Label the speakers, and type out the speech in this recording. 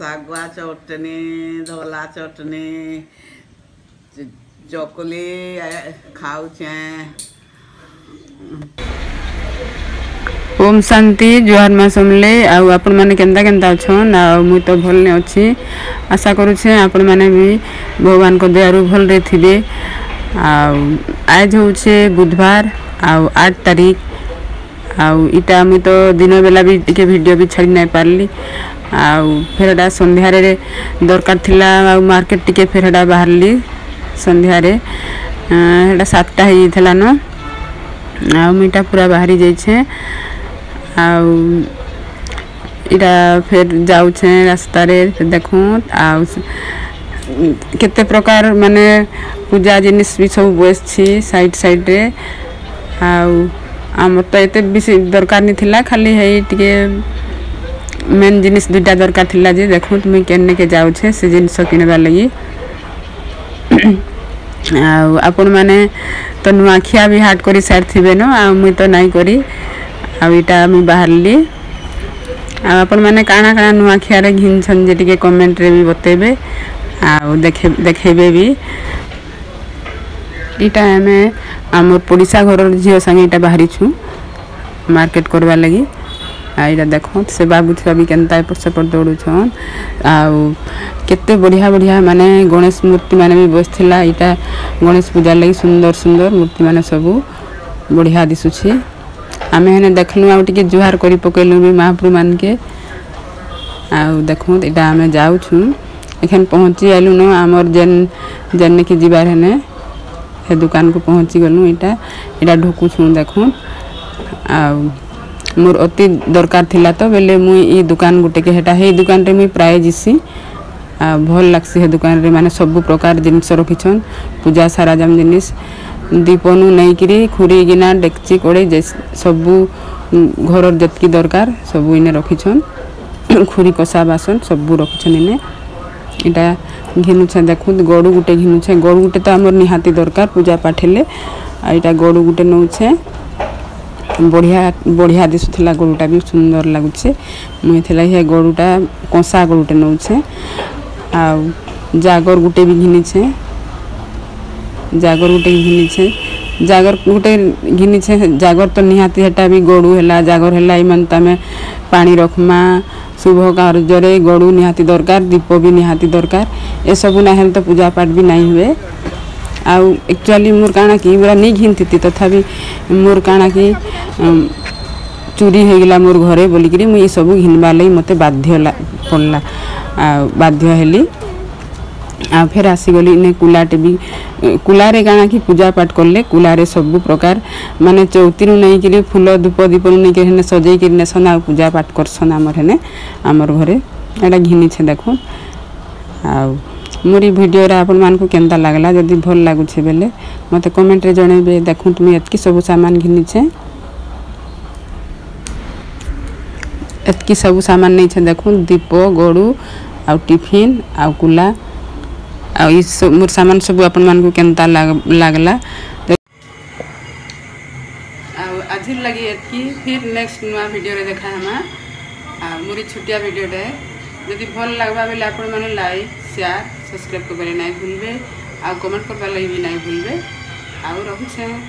Speaker 1: ಸಾಗುವ ಚೌಟಣಿ ಧೋಲಾ ಚೌಟಣಿ ଚକୁଲି ଖାଉଛେଁ
Speaker 2: ଓମ୍ ଶାନ୍ତି ଜୁହାର ମା ସମଲେ ଆଉ ଆପଣମାନେ କେନ୍ତା କେନ୍ତା ଅଛନ୍ ଆଉ ମୁଇଁ ତ ଭଲରେ ଅଛି ଆଶା କରୁଛେଁ ଆପଣମାନେ ବି ଭଗବାନଙ୍କ ଦୟାରୁ ଭଲରେ ଥିବେ ଆଉ ଆଜ ହଉଛେ ବୁଧବାର ଆଉ ଆଠ ତାରିଖ ଆଉ ଇଟା ମୁଇଁ ତ ଦିନ ବେଲା ବି ଟିକେ ଭିଡ଼ିଓ ବି ଛାଡ଼ି ନାଇଁ ପାରିଲି ଆଉ ଫେରଟା ସନ୍ଧ୍ୟାରେ ଦରକାର ଥିଲା ଆଉ ମାର୍କେଟ ଟିକେ ଫେରଟା ବାହାରିଲି ସନ୍ଧ୍ୟାରେ ହେଟା ସାତଟା ହେଇଯାଇଥିଲା ନ ଆଉ ଏଇଟା ପୁରା ବାହାରି ଯାଇଛେ ଆଉ ଏଇଟା ଫେର୍ ଯାଉଛେ ରାସ୍ତାରେ ଦେଖୁଁ ଆଉ କେତେ ପ୍ରକାର ମାନେ ପୂଜା ଜିନିଷ ବି ସବୁ ବସିଛି ସାଇଡ଼୍ ସାଇଡ଼୍ରେ ଆଉ ଆମର ତ ଏତେ ବେଶୀ ଦରକାର ନଥିଲା ଖାଲି ହେଇ ଟିକେ মেন জিনিস দুইটা দরকার লা যে দেখুন মুই কেনকে যাওছে সে জিনিস কিনবার লাগি ଆଉ ଆପଣମାନେ ତ ନୂଆଖିଆ ବି ହାଟ କରି ସାରିଥିବେ ନ ଆଉ ମୁଇଁ ତ ନାଇଁ କରି ଆଉ ଇଟା ମୁଇଁ ବାହାରିଲି ଆଉ ଆପଣମାନେ କାଣା କାଣା ନୂଆଖିଆରେ ଘିନିଛନ୍ ଯେ ଟିକେ କମେଣ୍ଟରେ ବି ବତେଇବେ ଆଉ ଦେଖେଇବେ ବି ଇଟା ଆମେ ଆମର ପଡ଼ିଶା ଘରର ଝିଅ ସାଙ୍ଗେ ଇଟା ବାହାରିଛୁ ମାର୍କେଟ କରବାର୍ ଲାଗି ଏଇଟା ଦେଖୁନ୍ ସେ ବାବୁ ଛୁଆ ବି କେନ୍ତା ଏପଟ ସେପଟ ଦୌଡ଼ୁଛନ୍ ଆଉ କେତେ ବଢ଼ିଆ ବଢ଼ିଆ ମାନେ ଗଣେଶ ମୂର୍ତ୍ତିମାନେ ବି ବସିଥିଲା ଏଇଟା ଗଣେଶ ପୂଜା ଲାଗି ସୁନ୍ଦର ସୁନ୍ଦର ମୂର୍ତ୍ତିମାନେ ସବୁ ବଢ଼ିଆ ଦିଶୁଛି ଆମେ ହେନେ ଦେଖିଲୁ ଆଉ ଟିକେ ଜୁହାର କରି ପକେଇଲୁ ବି ମହାପ୍ରଭୁମାନକେ ଆଉ ଦେଖୁନ୍ ଏଇଟା ଆମେ ଯାଉଛୁ ଏଖେନ୍ ପହଞ୍ଚି ଆଇଲୁନ ଆମର ଯେନ୍ ଯେନ୍ନେକି ଯିବାର ହେନେ ସେ ଦୋକାନକୁ ପହଞ୍ଚିଗଲୁ ଏଇଟା ଏଇଟା ଢୁକୁଛୁ ଦେଖୁନ୍ ଆଉ ମୋର ଅତି ଦରକାର ଥିଲା ତ ବେଲେ ମୁଇଁ ଇ ଦୁକାନ ଗୁଟେକେ ହେଟା ହେଇ ଦୁକାନରେ ମୁଇଁ ପ୍ରାୟ ଯିସି ଭଲ ଲାଗ୍ସି ହେ ଦୁକାନରେ ମାନେ ସବୁ ପ୍ରକାର ଜିନିଷ ରଖିଛନ୍ ପୂଜା ସାରାଜାମ ଜିନିଷ ଦୀପନୁ ନେଇକିରି ଖୁରୀ ଗିନା ଡେକ୍ଚି କଡ଼େଇ ସବୁ ଘରର ଯେତିକି ଦରକାର ସବୁ ଇନେ ରଖିଛନ୍ ଖୁରୀ କଷା ବାସନ ସବୁ ରଖିଛନ୍ ଇନେ ଏଇଟା ଘିନୁଛେ ଦେଖୁ ଗଡ଼ୁ ଗୋଟେ ଘିନୁଛେ ଗଡ଼ୁ ଗୋଟେ ତ ଆମର ନିହାତି ଦରକାର ପୂଜା ପାଠ ହେଲେ ଆଉ ଏଇଟା ଗଡ଼ୁ ଗୋଟେ ନେଉଛେ ବଢ଼ିଆ ବଢ଼ିଆ ଦିଶୁଥିଲା ଗୋରୁଟା ବି ସୁନ୍ଦର ଲାଗୁଛେ ମୁଇଁ ଥିଲା ହେ ଗୋରୁଟା କଂସା ଗୋରୁଟେ ନେଉଛେ ଆଉ ଜାଗର ଗୋଟେ ବି ଘିନିଛେ ଜାଗର ଗୋଟେ ଘିନିଛେ ଜାଗର ଗୋଟେ ଘିନିଛେ ଜାଗର ତ ନିହାତି ହେଟା ବି ଗୋରୁ ହେଲା ଜାଗର ହେଲା ଏମାନେ ତ ଆମେ ପାଣି ରଖ୍ମା ଶୁଭ କାର୍ଯ୍ୟରେ ଗୋରୁ ନିହାତି ଦରକାର ଦୀପ ବି ନିହାତି ଦରକାର ଏସବୁ ନାହିଁ ହେଲେ ତ ପୂଜାପାଠ ବି ନାହିଁ ହୁଏ आउ एक्चुअली मोर कण कि पूरा नहीं घिनती थी तथा मोर कण कि चोरी हो गला मोर घरे बोलिकी मुझे सब घिनबार लगे मत बाध्य पड़ला बाध्य आ फेर आसीगली ने कुलाटे भी कुलारे कण कि पूजा पाठ कले कुलारे सब प्रकार मान चौती नहीं कि फूल धूप दीप नहीं सजे नेसन आ पूजा पाठ करसन आमर हेने आमर घरे घिनी छे देख आ ମୋର ଏଇ ଭିଡ଼ିଓରେ ଆପଣମାନଙ୍କୁ କେନ୍ତା ଲାଗ୍ଲା ଯଦି ଭଲ ଲାଗୁଛି ବେଲେ ମୋତେ କମେଣ୍ଟରେ ଜଣେଇବେ ଦେଖନ୍ତୁ ମୁଁ ଏତିକି ସବୁ ସାମାନ ଘିନିଛେ ଏତିକି ସବୁ ସାମାନ ନେଇଛେ ଦେଖନ୍ତୁ ଦୀପ ଗଡ଼ୁ ଆଉ ଟିଫିନ୍ ଆଉ କୁଲା ଆଉ ଇ ମୋର ସାମାନ ସବୁ ଆପଣମାନଙ୍କୁ କେନ୍ତା ଲାଗ୍ଲା ଆଉ ଆଜିର୍ ଲାଗି ଏତିକି ଫିର୍ ନେକ୍ସଟ ନୂଆ ଭିଡ଼ିଓରେ ଦେଖା ହେମା ଆଉ ମୋର ଛୋଟିଆ ଭିଡ଼ିଓଟେ ଯଦି ଭଲ ଲାଗ୍ବା ବେଲେ ଆପଣମାନେ ଲାଇକ୍ ସେୟାର ସବସ୍କ୍ରାଇବ୍ କରିବାରେ ନାଇଁ ଭୁଲବେ ଆଉ କମେଣ୍ଟ କରବାର୍ ଲାଗି ବି ନାଇଁ ଭୁଲବେ ଆଉ ରହୁଛେଁ